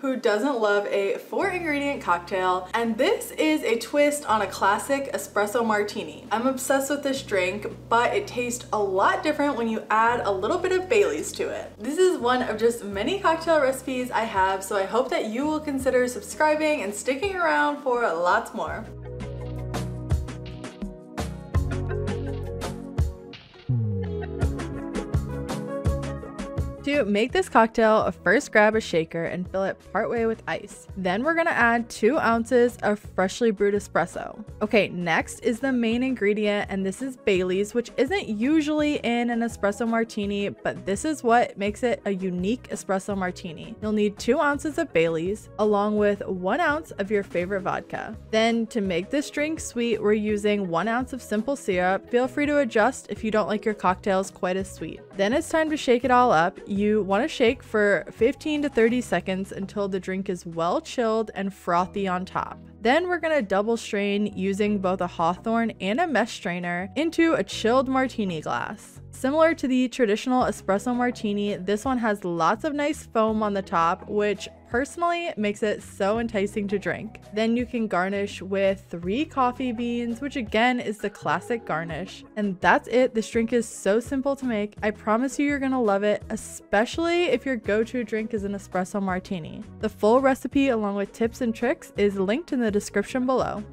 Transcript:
Who doesn't love a four ingredient cocktail? And this is a twist on a classic espresso martini. I'm obsessed with this drink, but it tastes a lot different when you add a little bit of Baileys to it. This is one of just many cocktail recipes I have, so I hope that you will consider subscribing and sticking around for lots more. To make this cocktail, first grab a shaker and fill it partway with ice. Then we're gonna add two ounces of freshly brewed espresso. Okay, next is the main ingredient, and this is Baileys, which isn't usually in an espresso martini, but this is what makes it a unique espresso martini. You'll need two ounces of Baileys, along with one ounce of your favorite vodka. Then to make this drink sweet, we're using one ounce of simple syrup. Feel free to adjust if you don't like your cocktails quite as sweet. Then it's time to shake it all up. You want to shake for 15 to 30 seconds until the drink is well chilled and frothy on top. Then we're gonna double strain using both a Hawthorne and a mesh strainer into a chilled martini glass. Similar to the traditional espresso martini, this one has lots of nice foam on the top, which personally makes it so enticing to drink. Then you can garnish with three coffee beans, which again is the classic garnish. And that's it. This drink is so simple to make. I promise you you're gonna love it, especially if your go-to drink is an espresso martini. The full recipe along with tips and tricks is linked in the description below.